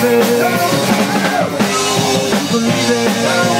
Believe it. Believe it.